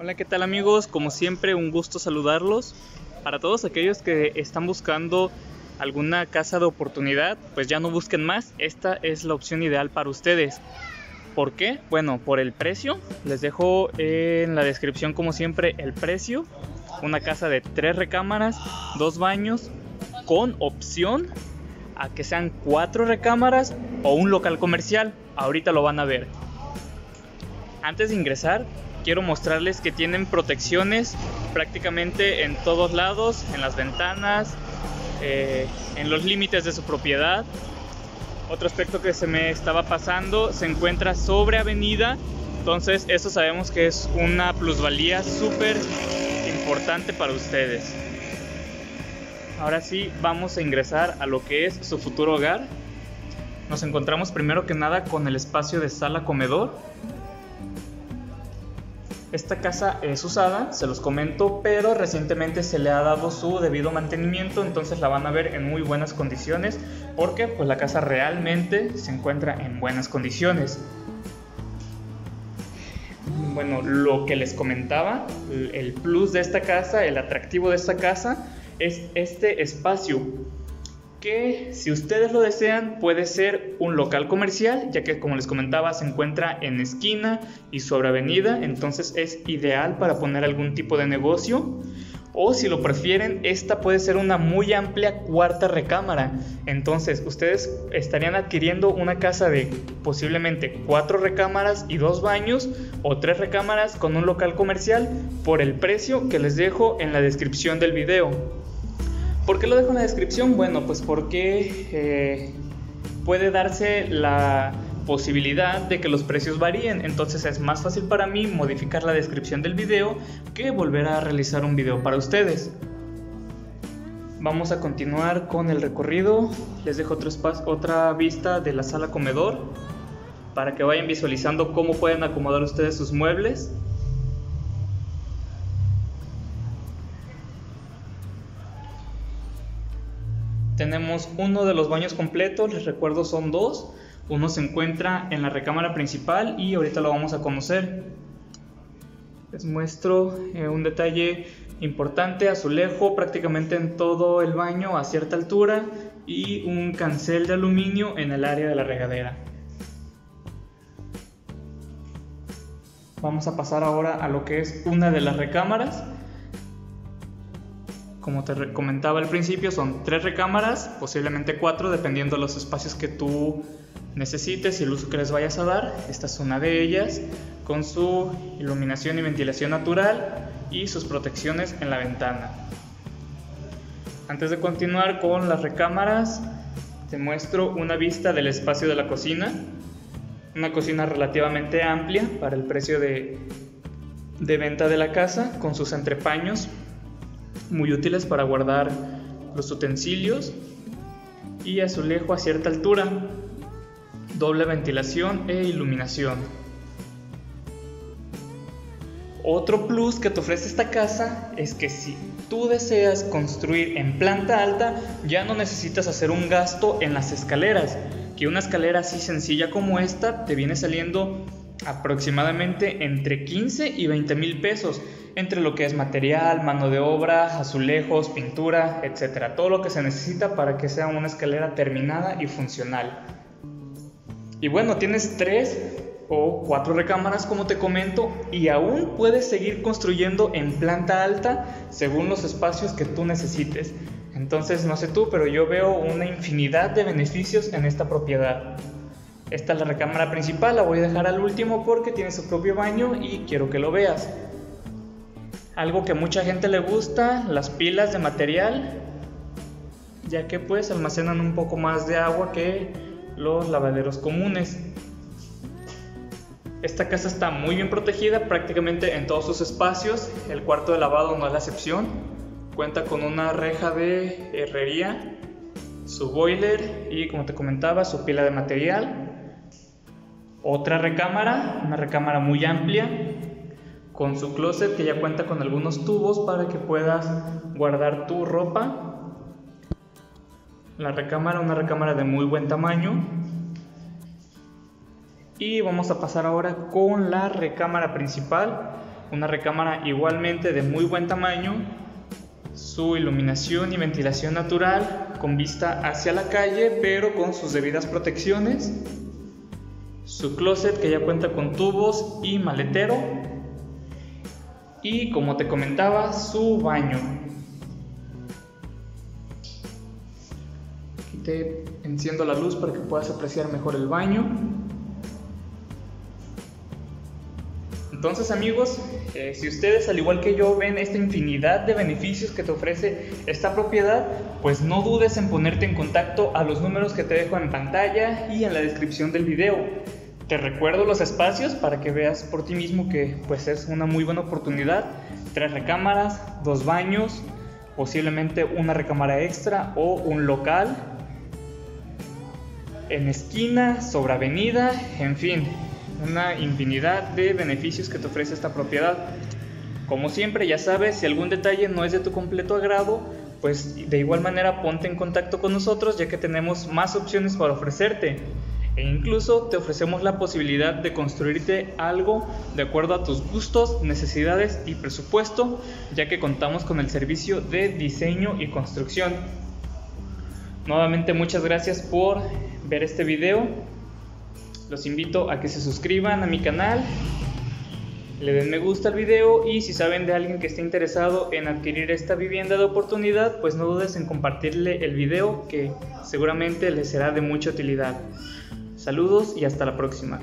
Hola, ¿qué tal amigos? Como siempre, un gusto saludarlos. Para todos aquellos que están buscando alguna casa de oportunidad, pues ya no busquen más. Esta es la opción ideal para ustedes. ¿Por qué? Bueno, por el precio. Les dejo en la descripción como siempre el precio. Una casa de tres recámaras, dos baños, con opción a que sean cuatro recámaras o un local comercial. Ahorita lo van a ver. Antes de ingresar, quiero mostrarles que tienen protecciones prácticamente en todos lados, en las ventanas, eh, en los límites de su propiedad. Otro aspecto que se me estaba pasando, se encuentra sobre avenida, entonces eso sabemos que es una plusvalía súper importante para ustedes. Ahora sí, vamos a ingresar a lo que es su futuro hogar. Nos encontramos primero que nada con el espacio de sala-comedor. Esta casa es usada, se los comento, pero recientemente se le ha dado su debido mantenimiento, entonces la van a ver en muy buenas condiciones, porque pues la casa realmente se encuentra en buenas condiciones. Bueno, lo que les comentaba, el plus de esta casa, el atractivo de esta casa, es este espacio que si ustedes lo desean puede ser un local comercial, ya que como les comentaba se encuentra en esquina y sobre avenida, entonces es ideal para poner algún tipo de negocio. O si lo prefieren, esta puede ser una muy amplia cuarta recámara. Entonces ustedes estarían adquiriendo una casa de posiblemente cuatro recámaras y dos baños o tres recámaras con un local comercial por el precio que les dejo en la descripción del video. ¿Por qué lo dejo en la descripción? Bueno, pues porque eh, puede darse la posibilidad de que los precios varíen, entonces es más fácil para mí modificar la descripción del video que volver a realizar un video para ustedes. Vamos a continuar con el recorrido, les dejo otra vista de la sala comedor para que vayan visualizando cómo pueden acomodar ustedes sus muebles. Tenemos uno de los baños completos, les recuerdo son dos. Uno se encuentra en la recámara principal y ahorita lo vamos a conocer. Les muestro eh, un detalle importante, azulejo prácticamente en todo el baño a cierta altura y un cancel de aluminio en el área de la regadera. Vamos a pasar ahora a lo que es una de las recámaras. Como te comentaba al principio, son tres recámaras, posiblemente cuatro, dependiendo de los espacios que tú necesites y el uso que les vayas a dar. Esta es una de ellas, con su iluminación y ventilación natural y sus protecciones en la ventana. Antes de continuar con las recámaras, te muestro una vista del espacio de la cocina. Una cocina relativamente amplia para el precio de, de venta de la casa, con sus entrepaños muy útiles para guardar los utensilios y azulejo a cierta altura, doble ventilación e iluminación. Otro plus que te ofrece esta casa es que si tú deseas construir en planta alta, ya no necesitas hacer un gasto en las escaleras, que una escalera así sencilla como esta te viene saliendo aproximadamente entre 15 y 20 mil pesos entre lo que es material, mano de obra, azulejos, pintura, etcétera, todo lo que se necesita para que sea una escalera terminada y funcional. Y bueno, tienes tres o cuatro recámaras como te comento y aún puedes seguir construyendo en planta alta según los espacios que tú necesites. Entonces, no sé tú, pero yo veo una infinidad de beneficios en esta propiedad. Esta es la recámara principal, la voy a dejar al último porque tiene su propio baño y quiero que lo veas. Algo que mucha gente le gusta, las pilas de material, ya que pues almacenan un poco más de agua que los lavaderos comunes. Esta casa está muy bien protegida prácticamente en todos sus espacios, el cuarto de lavado no es la excepción. Cuenta con una reja de herrería, su boiler y como te comentaba su pila de material. Otra recámara, una recámara muy amplia, con su closet que ya cuenta con algunos tubos para que puedas guardar tu ropa. La recámara, una recámara de muy buen tamaño. Y vamos a pasar ahora con la recámara principal. una recámara igualmente de muy buen tamaño, su iluminación y ventilación natural con vista hacia la calle pero con sus debidas protecciones, su closet que ya cuenta con tubos y maletero y como te comentaba su baño. Aquí te enciendo la luz para que puedas apreciar mejor el baño. Entonces amigos, eh, si ustedes al igual que yo ven esta infinidad de beneficios que te ofrece esta propiedad, pues no dudes en ponerte en contacto a los números que te dejo en pantalla y en la descripción del video. Te recuerdo los espacios para que veas por ti mismo que pues es una muy buena oportunidad. Tres recámaras, dos baños, posiblemente una recámara extra o un local en esquina, sobre avenida, en fin, una infinidad de beneficios que te ofrece esta propiedad. Como siempre, ya sabes, si algún detalle no es de tu completo agrado, pues de igual manera ponte en contacto con nosotros ya que tenemos más opciones para ofrecerte. E incluso te ofrecemos la posibilidad de construirte algo de acuerdo a tus gustos, necesidades y presupuesto, ya que contamos con el servicio de diseño y construcción. Nuevamente muchas gracias por ver este video. Los invito a que se suscriban a mi canal, le den me gusta al video y si saben de alguien que esté interesado en adquirir esta vivienda de oportunidad, pues no dudes en compartirle el video que seguramente les será de mucha utilidad. Saludos y hasta la próxima.